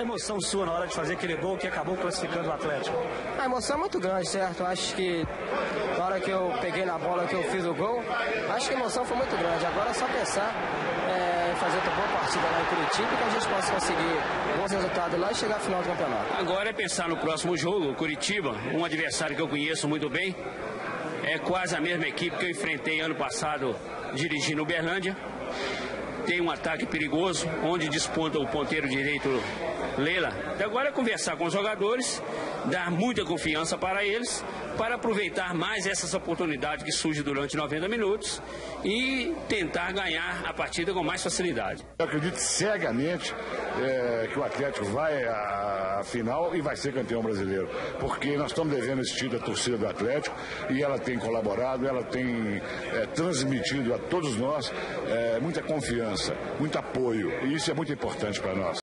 a emoção sua na hora de fazer aquele gol que acabou classificando o Atlético? A emoção é muito grande, certo? Acho que na hora que eu peguei na bola que eu fiz o gol, acho que a emoção foi muito grande. Agora é só pensar é, em fazer outra boa partida lá em Curitiba e que a gente possa conseguir bons resultados lá e chegar à final do campeonato. Agora é pensar no próximo jogo, Curitiba, um adversário que eu conheço muito bem. É quase a mesma equipe que eu enfrentei ano passado dirigindo Uberlândia tem um ataque perigoso, onde desponta o ponteiro direito Leila. Agora é conversar com os jogadores, dar muita confiança para eles, para aproveitar mais essas oportunidades que surgem durante 90 minutos e tentar ganhar a partida com mais facilidade. Eu acredito cegamente é, que o Atlético vai à final e vai ser campeão brasileiro, porque nós estamos devendo esse título à torcida do Atlético e ela tem colaborado, ela tem é, transmitido a todos nós é, muita confiança, muito apoio e isso é muito importante para nós.